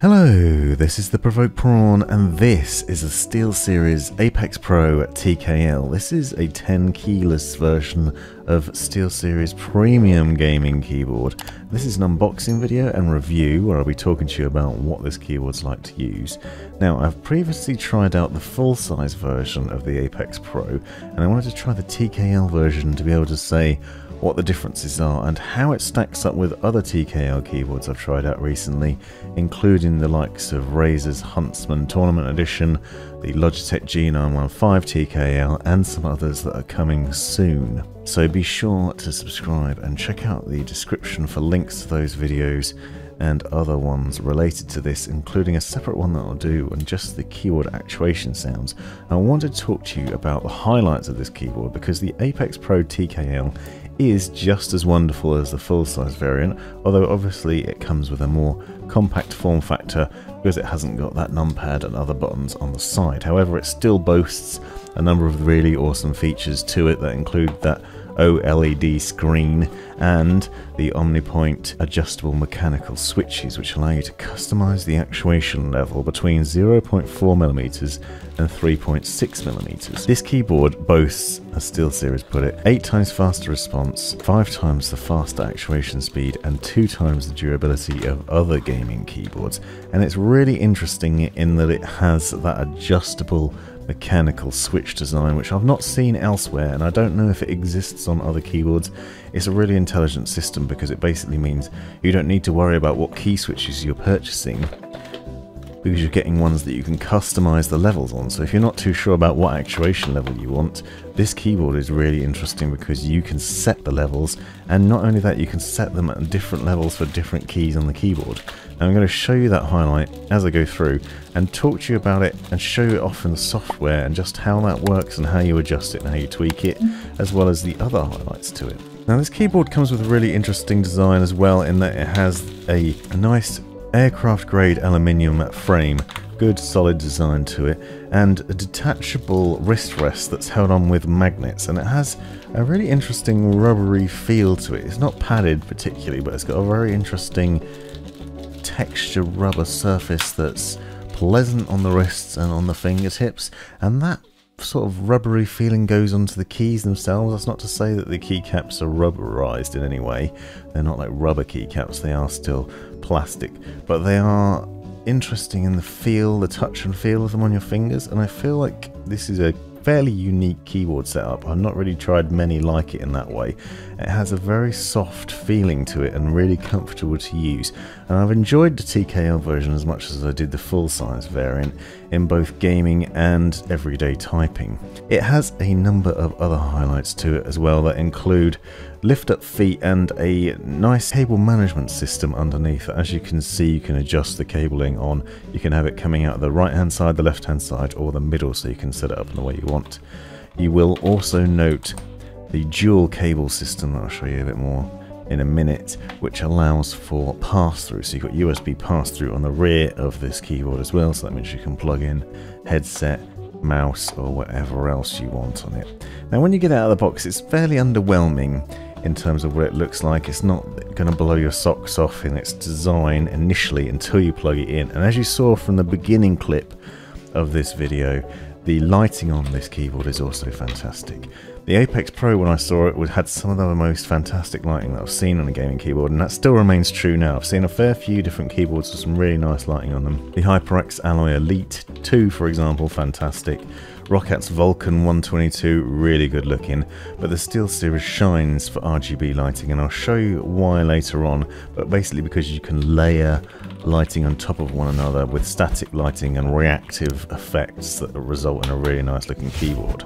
Hello, this is the Provoked Prawn, and this is a SteelSeries Apex Pro TKL. This is a tenkeyless version of SteelSeries Premium Gaming Keyboard. This is an unboxing video and review where I'll be talking to you about what this keyboard's like to use. Now, I've previously tried out the full-size version of the Apex Pro, and I wanted to try the TKL version to be able to say what the differences are and how it stacks up with other TKL keyboards I've tried out recently, including the likes of Razer's Huntsman Tournament Edition, the Logitech G915 TKL, and some others that are coming soon. So be sure to subscribe and check out the description for links to those videos and other ones related to this, including a separate one that I'll do on just the keyboard actuation sounds. I want to talk to you about the highlights of this keyboard because the Apex Pro TKL is just as wonderful as the full-size variant, although obviously it comes with a more compact form factor because it hasn't got that numpad and other buttons on the side. However, it still boasts a number of really awesome features to it that include that OLED screen and the Omnipoint adjustable mechanical switches which allow you to customize the actuation level between 0.4mm and 3.6mm. This keyboard boasts, as SteelSeries put it, 8 times faster response, 5 times the faster actuation speed and 2 times the durability of other gaming keyboards and it's really interesting in that it has that adjustable mechanical switch design, which I've not seen elsewhere, and I don't know if it exists on other keyboards. It's a really intelligent system because it basically means you don't need to worry about what key switches you're purchasing because you're getting ones that you can customize the levels on. So if you're not too sure about what actuation level you want, this keyboard is really interesting because you can set the levels, and not only that, you can set them at different levels for different keys on the keyboard. And I'm going to show you that highlight as I go through and talk to you about it and show you off in the software and just how that works and how you adjust it and how you tweak it, as well as the other highlights to it. Now this keyboard comes with a really interesting design as well in that it has a, a nice aircraft grade aluminium frame, good solid design to it, and a detachable wrist rest that's held on with magnets, and it has a really interesting rubbery feel to it. It's not padded particularly, but it's got a very interesting texture rubber surface that's pleasant on the wrists and on the fingertips, and that sort of rubbery feeling goes onto the keys themselves. That's not to say that the keycaps are rubberized in any way. They're not like rubber keycaps, they are still plastic, but they are interesting in the feel, the touch and feel of them on your fingers, and I feel like this is a fairly unique keyboard setup. I've not really tried many like it in that way. It has a very soft feeling to it and really comfortable to use. And I've enjoyed the TKL version as much as I did the full size variant in both gaming and everyday typing. It has a number of other highlights to it as well that include lift up feet and a nice cable management system underneath. As you can see, you can adjust the cabling on. You can have it coming out the right hand side, the left hand side, or the middle so you can set it up in the way you want. You will also note the dual cable system that I'll show you a bit more in a minute, which allows for pass-through. So you've got USB pass-through on the rear of this keyboard as well, so that means you can plug in headset, mouse, or whatever else you want on it. Now when you get out of the box, it's fairly underwhelming in terms of what it looks like. It's not going to blow your socks off in its design initially until you plug it in. And as you saw from the beginning clip of this video, the lighting on this keyboard is also fantastic. The Apex Pro, when I saw it, had some of the most fantastic lighting that I've seen on a gaming keyboard, and that still remains true now. I've seen a fair few different keyboards with some really nice lighting on them. The HyperX Alloy Elite 2, for example, fantastic. Roccat's Vulcan 122, really good looking, but the SteelSeries shines for RGB lighting, and I'll show you why later on, but basically because you can layer lighting on top of one another with static lighting and reactive effects that result in a really nice looking keyboard.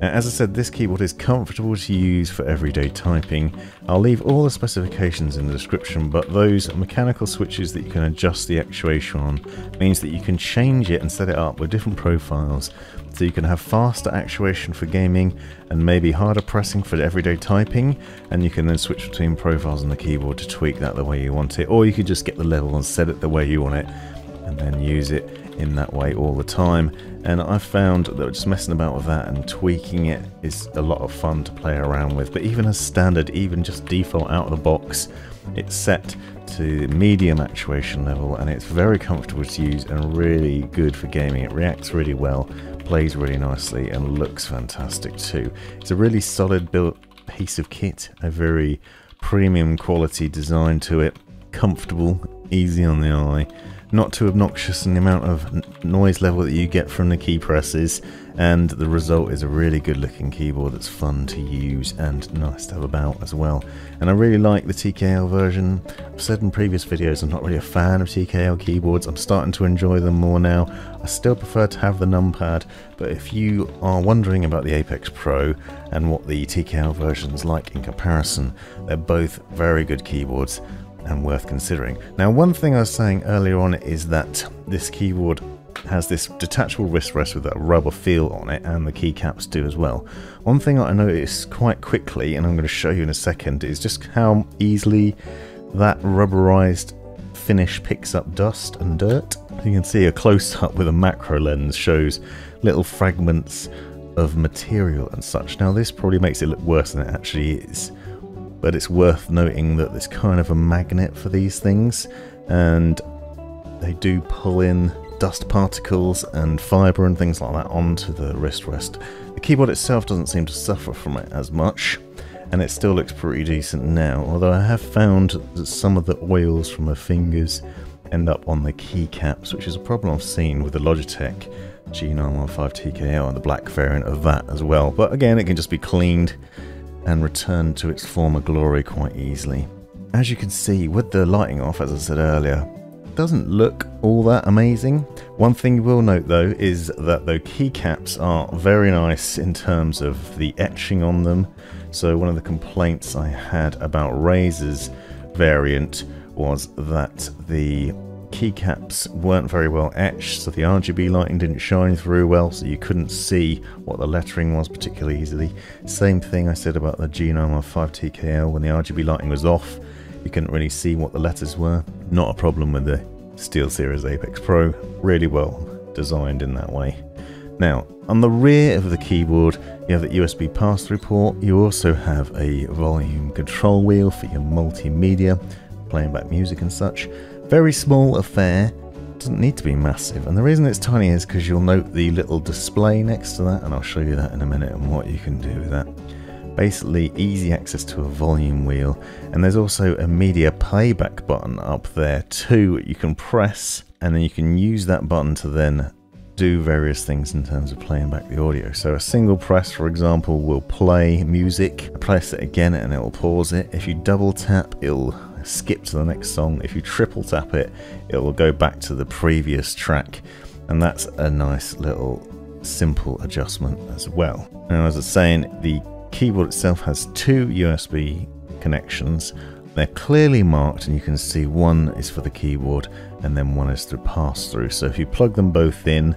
Now, as I said, this keyboard is comfortable to use for everyday typing. I'll leave all the specifications in the description, but those mechanical switches that you can adjust the actuation on means that you can change it and set it up with different profiles so you can have faster actuation for gaming and maybe harder pressing for everyday typing and you can then switch between profiles on the keyboard to tweak that the way you want it or you could just get the level and set it the way you want it and then use it in that way all the time. And I've found that just messing about with that and tweaking it is a lot of fun to play around with. But even as standard even just default out of the box It's set to medium actuation level and it's very comfortable to use and really good for gaming. It reacts really well, plays really nicely and looks fantastic too. It's a really solid built piece of kit, a very premium quality design to it, comfortable, easy on the eye, not too obnoxious in the amount of noise level that you get from the key presses and the result is a really good looking keyboard that's fun to use and nice to have about as well. And I really like the TKL version. I've said in previous videos I'm not really a fan of TKL keyboards. I'm starting to enjoy them more now. I still prefer to have the numpad but if you are wondering about the Apex Pro and what the TKL version's like in comparison they're both very good keyboards and worth considering. Now one thing I was saying earlier on is that this keyboard has this detachable wrist rest with a rubber feel on it and the keycaps do as well. One thing I noticed quite quickly and I'm going to show you in a second is just how easily that rubberized finish picks up dust and dirt. You can see a close-up with a macro lens shows little fragments of material and such. Now this probably makes it look worse than it actually is but it's worth noting that there's kind of a magnet for these things and they do pull in dust particles and fibre and things like that onto the wrist rest. The keyboard itself doesn't seem to suffer from it as much and it still looks pretty decent now although I have found that some of the oils from my fingers end up on the keycaps which is a problem I've seen with the Logitech G915 TKL and the black variant of that as well but again it can just be cleaned and return to its former glory quite easily. As you can see, with the lighting off, as I said earlier, doesn't look all that amazing. One thing you will note though is that the keycaps are very nice in terms of the etching on them. So one of the complaints I had about Razer's variant was that the keycaps weren't very well etched, so the RGB lighting didn't shine through well, so you couldn't see what the lettering was particularly easily. Same thing I said about the G915 TKL, when the RGB lighting was off, you couldn't really see what the letters were. Not a problem with the SteelSeries Apex Pro, really well designed in that way. Now, on the rear of the keyboard, you have the USB pass-through port. You also have a volume control wheel for your multimedia, playing back music and such. Very small affair, doesn't need to be massive, and the reason it's tiny is because you'll note the little display next to that, and I'll show you that in a minute and what you can do with that. Basically, easy access to a volume wheel, and there's also a media playback button up there too. You can press, and then you can use that button to then do various things in terms of playing back the audio. So a single press, for example, will play music. I Press it again and it will pause it. If you double tap, it'll skip to the next song. If you triple tap it, it will go back to the previous track. And that's a nice little simple adjustment as well. Now, as I was saying, the keyboard itself has two USB connections. They're clearly marked and you can see one is for the keyboard and then one is to pass through. So if you plug them both in,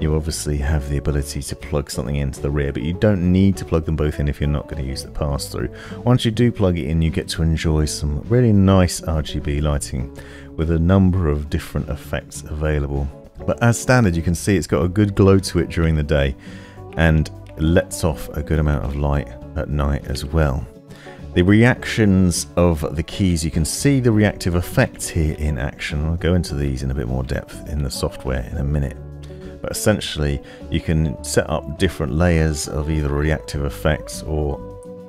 you obviously have the ability to plug something into the rear, but you don't need to plug them both in if you're not going to use the pass-through. Once you do plug it in, you get to enjoy some really nice RGB lighting with a number of different effects available. But as standard, you can see it's got a good glow to it during the day and lets off a good amount of light at night as well. The reactions of the keys, you can see the reactive effects here in action. I'll go into these in a bit more depth in the software in a minute but essentially you can set up different layers of either reactive effects or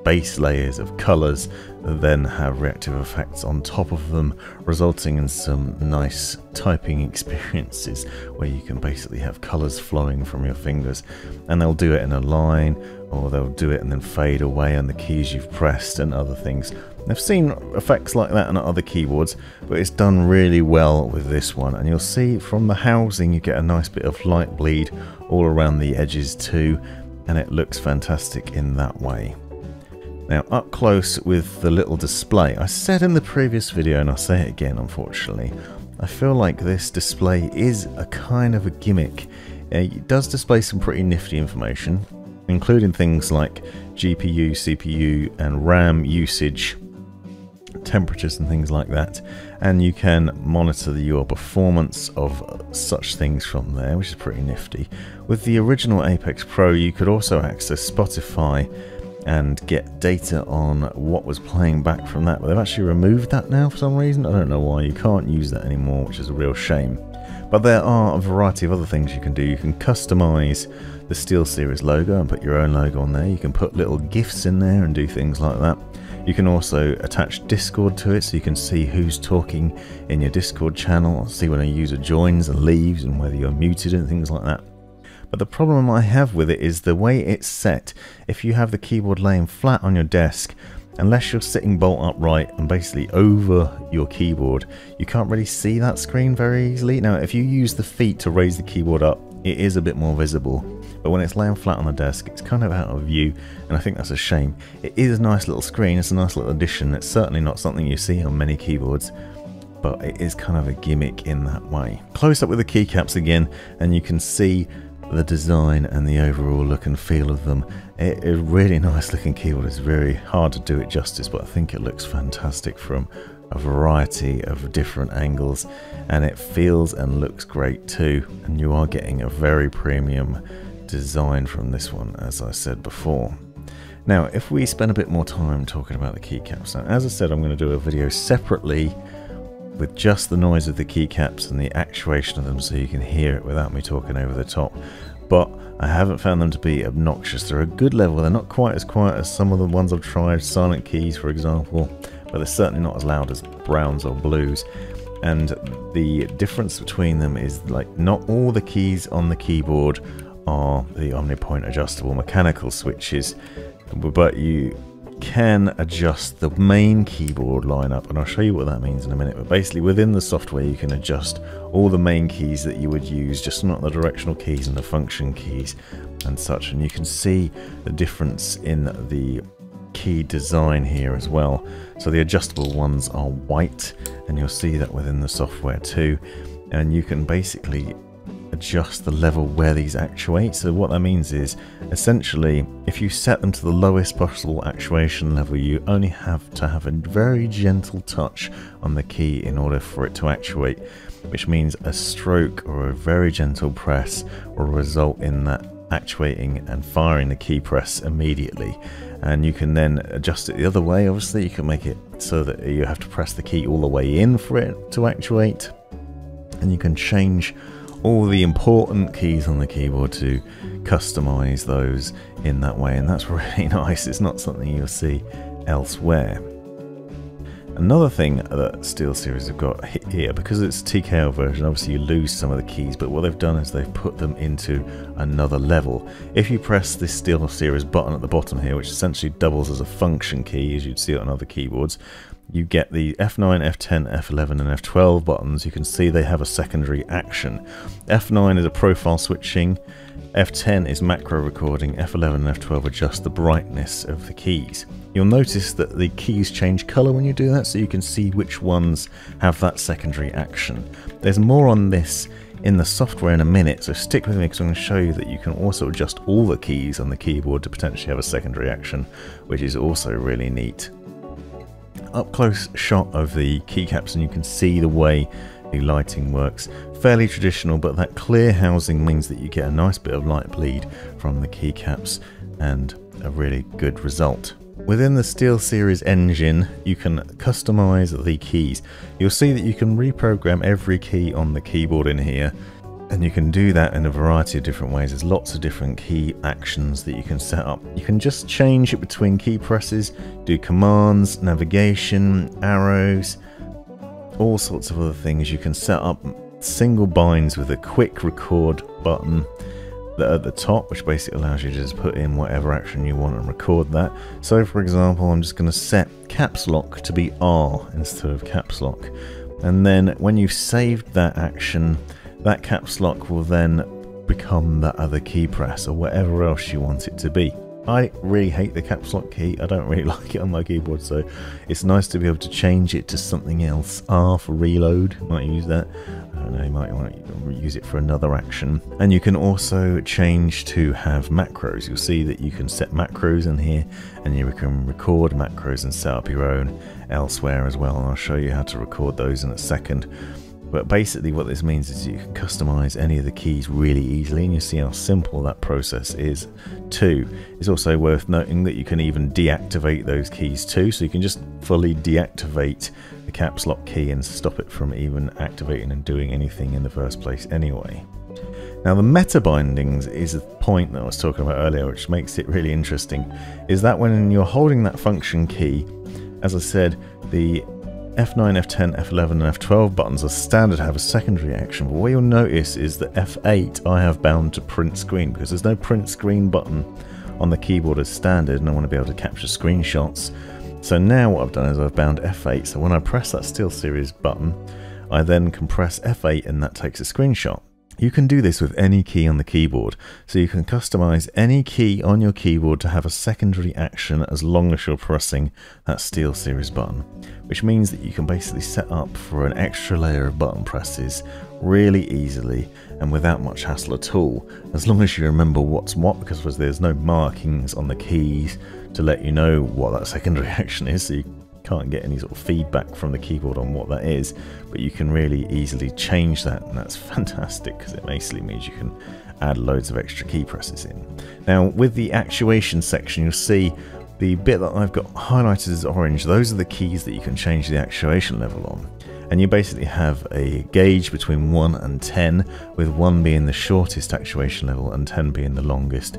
base layers of colors then have reactive effects on top of them resulting in some nice typing experiences where you can basically have colors flowing from your fingers and they'll do it in a line or they'll do it and then fade away on the keys you've pressed and other things I've seen effects like that on other keyboards, but it's done really well with this one. And you'll see from the housing, you get a nice bit of light bleed all around the edges too, and it looks fantastic in that way. Now up close with the little display, I said in the previous video, and I'll say it again unfortunately, I feel like this display is a kind of a gimmick. It does display some pretty nifty information, including things like GPU, CPU and RAM usage temperatures and things like that and you can monitor your performance of such things from there which is pretty nifty with the original Apex Pro you could also access Spotify and get data on what was playing back from that. But they've actually removed that now for some reason. I don't know why. You can't use that anymore, which is a real shame. But there are a variety of other things you can do. You can customize the SteelSeries logo and put your own logo on there. You can put little GIFs in there and do things like that. You can also attach Discord to it so you can see who's talking in your Discord channel, see when a user joins and leaves and whether you're muted and things like that. But the problem I have with it is the way it's set. If you have the keyboard laying flat on your desk, unless you're sitting bolt upright and basically over your keyboard, you can't really see that screen very easily. Now, if you use the feet to raise the keyboard up, it is a bit more visible. But when it's laying flat on the desk, it's kind of out of view, and I think that's a shame. It is a nice little screen, it's a nice little addition. It's certainly not something you see on many keyboards, but it is kind of a gimmick in that way. Close up with the keycaps again, and you can see the design and the overall look and feel of them. It, a really nice looking keyboard. It's very hard to do it justice, but I think it looks fantastic from a variety of different angles and it feels and looks great too. And you are getting a very premium design from this one, as I said before. Now, if we spend a bit more time talking about the keycaps, now as I said, I'm going to do a video separately with just the noise of the keycaps and the actuation of them so you can hear it without me talking over the top. But I haven't found them to be obnoxious. They're a good level. They're not quite as quiet as some of the ones I've tried, silent keys for example, but they're certainly not as loud as browns or blues. And the difference between them is like not all the keys on the keyboard are the Omnipoint adjustable mechanical switches, but you can adjust the main keyboard lineup and I'll show you what that means in a minute but basically within the software you can adjust all the main keys that you would use just not the directional keys and the function keys and such and you can see the difference in the key design here as well. So the adjustable ones are white and you'll see that within the software too and you can basically adjust the level where these actuate. So what that means is, essentially, if you set them to the lowest possible actuation level, you only have to have a very gentle touch on the key in order for it to actuate, which means a stroke or a very gentle press will result in that actuating and firing the key press immediately. And you can then adjust it the other way, obviously, you can make it so that you have to press the key all the way in for it to actuate. And you can change all the important keys on the keyboard to customize those in that way and that's really nice it's not something you'll see elsewhere Another thing that SteelSeries have got here, because it's TKL version, obviously you lose some of the keys, but what they've done is they've put them into another level. If you press this SteelSeries button at the bottom here, which essentially doubles as a function key, as you'd see it on other keyboards, you get the F9, F10, F11 and F12 buttons. You can see they have a secondary action. F9 is a profile switching, F10 is macro recording, F11 and F12 adjust the brightness of the keys. You'll notice that the keys change colour when you do that so you can see which ones have that secondary action. There's more on this in the software in a minute, so stick with me because I'm going to show you that you can also adjust all the keys on the keyboard to potentially have a secondary action, which is also really neat up close shot of the keycaps and you can see the way the lighting works. Fairly traditional, but that clear housing means that you get a nice bit of light bleed from the keycaps and a really good result. Within the SteelSeries engine, you can customize the keys. You'll see that you can reprogram every key on the keyboard in here and you can do that in a variety of different ways. There's lots of different key actions that you can set up. You can just change it between key presses, do commands, navigation, arrows, all sorts of other things. You can set up single binds with a quick record button at the top, which basically allows you to just put in whatever action you want and record that. So for example, I'm just going to set caps lock to be R instead of caps lock. And then when you've saved that action, that caps lock will then become that other key press or whatever else you want it to be. I really hate the caps lock key, I don't really like it on my keyboard so it's nice to be able to change it to something else. R for reload, might use that. I don't know, you might want to use it for another action. And you can also change to have macros. You'll see that you can set macros in here and you can record macros and set up your own elsewhere as well and I'll show you how to record those in a second. But basically what this means is you can customize any of the keys really easily and you see how simple that process is too. It's also worth noting that you can even deactivate those keys too, so you can just fully deactivate the caps lock key and stop it from even activating and doing anything in the first place anyway. Now the meta bindings is a point that I was talking about earlier which makes it really interesting, is that when you're holding that function key, as I said, the F9, F10, F11 and F12 buttons are standard have a secondary action, but what you'll notice is that F8 I have bound to print screen because there's no print screen button on the keyboard as standard and I want to be able to capture screenshots. So now what I've done is I've bound F8, so when I press that SteelSeries button, I then can press F8 and that takes a screenshot. You can do this with any key on the keyboard, so you can customize any key on your keyboard to have a secondary action as long as you're pressing that SteelSeries button, which means that you can basically set up for an extra layer of button presses really easily and without much hassle at all, as long as you remember what's what because there's no markings on the keys to let you know what that secondary action is, so you can't get any sort of feedback from the keyboard on what that is, but you can really easily change that, and that's fantastic because it basically means you can add loads of extra key presses in. Now, with the actuation section, you'll see the bit that I've got highlighted as orange, those are the keys that you can change the actuation level on. And you basically have a gauge between 1 and 10, with 1 being the shortest actuation level and 10 being the longest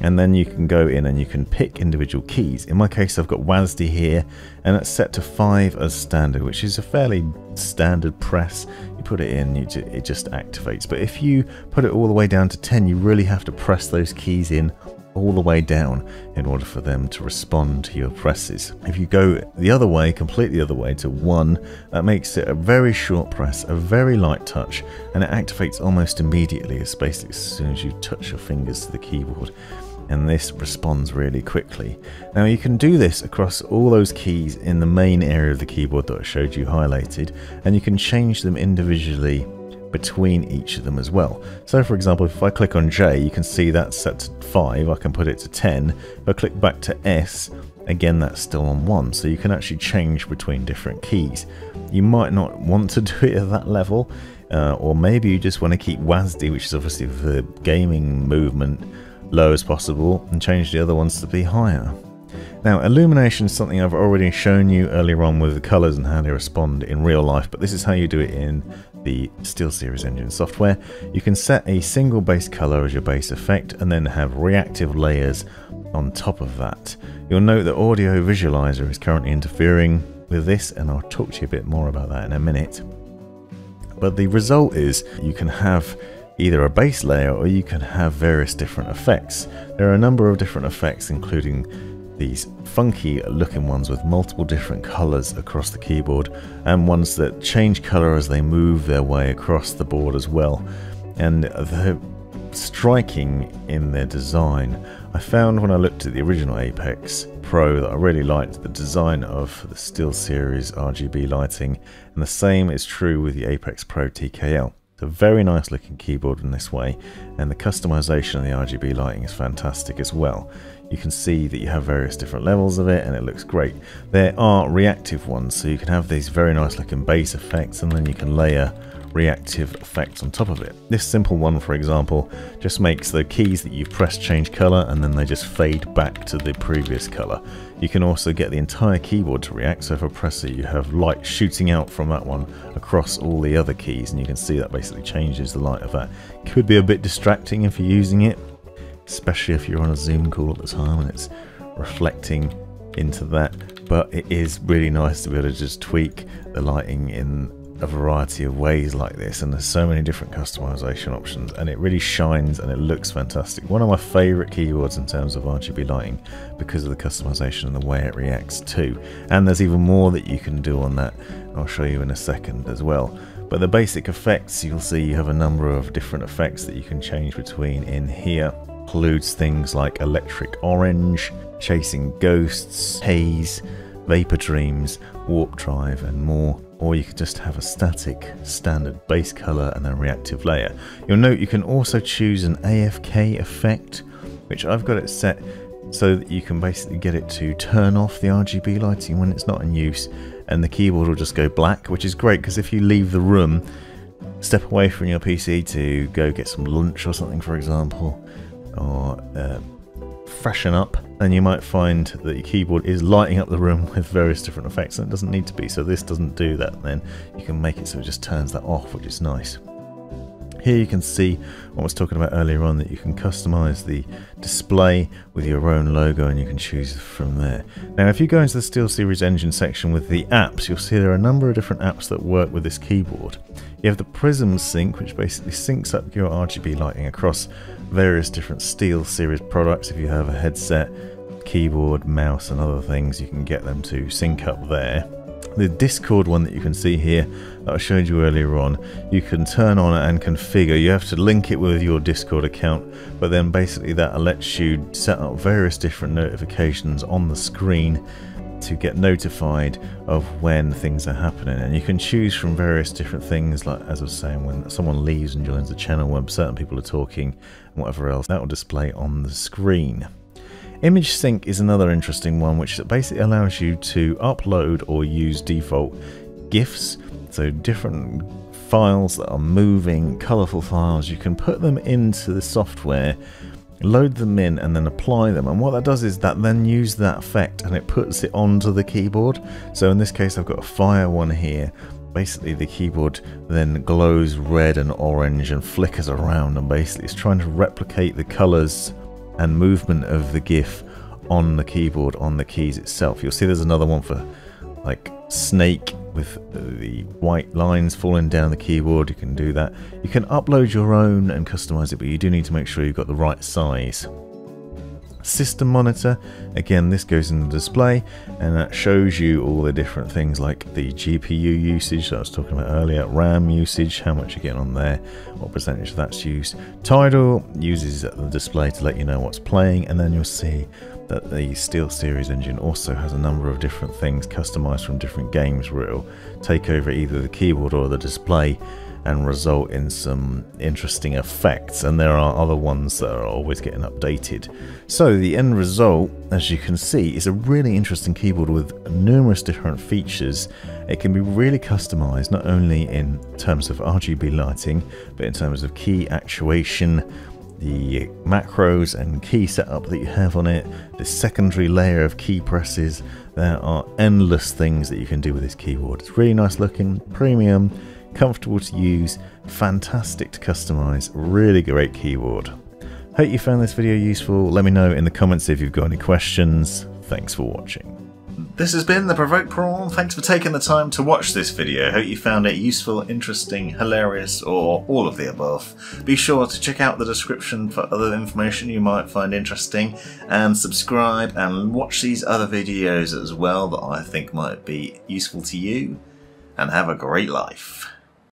and then you can go in and you can pick individual keys. In my case I've got WASD here and it's set to 5 as standard which is a fairly standard press. You put it in, it just activates but if you put it all the way down to 10 you really have to press those keys in all the way down in order for them to respond to your presses. If you go the other way, completely the other way to 1, that makes it a very short press, a very light touch, and it activates almost immediately, it's basically as soon as you touch your fingers to the keyboard and this responds really quickly. Now you can do this across all those keys in the main area of the keyboard that I showed you highlighted and you can change them individually between each of them as well. So for example if I click on J you can see that's set to 5, I can put it to 10. If I click back to S again that's still on 1 so you can actually change between different keys. You might not want to do it at that level uh, or maybe you just want to keep WASD which is obviously the gaming movement low as possible and change the other ones to be higher. Now illumination is something I've already shown you earlier on with the colours and how they respond in real life but this is how you do it in the SteelSeries engine software. You can set a single base colour as your base effect and then have reactive layers on top of that. You'll note that Audio Visualizer is currently interfering with this and I'll talk to you a bit more about that in a minute. But the result is you can have either a base layer or you can have various different effects. There are a number of different effects including these funky looking ones with multiple different colors across the keyboard and ones that change color as they move their way across the board as well. And they're striking in their design. I found when I looked at the original Apex Pro that I really liked the design of the SteelSeries RGB lighting and the same is true with the Apex Pro TKL. It's a very nice looking keyboard in this way and the customization of the RGB lighting is fantastic as well. You can see that you have various different levels of it and it looks great. There are reactive ones so you can have these very nice looking bass effects and then you can layer reactive effects on top of it. This simple one for example just makes the keys that you've pressed change colour and then they just fade back to the previous colour. You can also get the entire keyboard to react so if I press it you have light shooting out from that one across all the other keys and you can see that basically changes the light of that. Could be a bit distracting if you're using it especially if you're on a Zoom call at the time and it's reflecting into that but it is really nice to be able to just tweak the lighting in a variety of ways like this and there's so many different customization options and it really shines and it looks fantastic. One of my favorite keyboards in terms of RGB lighting because of the customization and the way it reacts too. And there's even more that you can do on that. I'll show you in a second as well. But the basic effects, you'll see you have a number of different effects that you can change between in here. Includes things like electric orange, chasing ghosts, haze, vapor dreams, warp drive and more or you could just have a static standard base color and a reactive layer. You'll note you can also choose an AFK effect, which I've got it set so that you can basically get it to turn off the RGB lighting when it's not in use and the keyboard will just go black, which is great because if you leave the room step away from your PC to go get some lunch or something, for example, or uh, freshen up, then you might find that your keyboard is lighting up the room with various different effects, and it doesn't need to be. So this doesn't do that. Then you can make it so it just turns that off, which is nice. Here you can see what I was talking about earlier on that you can customize the display with your own logo and you can choose from there. Now if you go into the SteelSeries Engine section with the apps, you'll see there are a number of different apps that work with this keyboard. You have the Prism Sync which basically syncs up your RGB lighting across various different SteelSeries products. If you have a headset, keyboard, mouse and other things you can get them to sync up there. The Discord one that you can see here that I showed you earlier on, you can turn on it and configure. You have to link it with your Discord account, but then basically that lets you set up various different notifications on the screen to get notified of when things are happening. And you can choose from various different things like as I was saying when someone leaves and joins the channel when certain people are talking and whatever else that will display on the screen Image sync is another interesting one which basically allows you to upload or use default GIFs, so different files that are moving, colourful files, you can put them into the software, load them in and then apply them. And what that does is that then use that effect and it puts it onto the keyboard. So in this case I've got a fire one here. Basically the keyboard then glows red and orange and flickers around and basically it's trying to replicate the colours and movement of the GIF on the keyboard on the keys itself. You'll see there's another one for like snake with the white lines falling down the keyboard. You can do that. You can upload your own and customize it, but you do need to make sure you've got the right size system monitor. Again, this goes in the display and that shows you all the different things like the GPU usage that I was talking about earlier, RAM usage, how much you're getting on there, what percentage that's used. Tidal uses the display to let you know what's playing, and then you'll see that the SteelSeries engine also has a number of different things customized from different games where it'll take over either the keyboard or the display and result in some interesting effects and there are other ones that are always getting updated. So the end result, as you can see, is a really interesting keyboard with numerous different features. It can be really customized not only in terms of RGB lighting but in terms of key actuation, the macros and key setup that you have on it, the secondary layer of key presses, there are endless things that you can do with this keyboard. It's really nice looking, premium, comfortable to use, fantastic to customize, really great keyboard. Hope you found this video useful, let me know in the comments if you've got any questions. Thanks for watching. This has been The Provoke Prawn. Thanks for taking the time to watch this video. Hope you found it useful, interesting, hilarious, or all of the above. Be sure to check out the description for other information you might find interesting, and subscribe and watch these other videos as well that I think might be useful to you, and have a great life.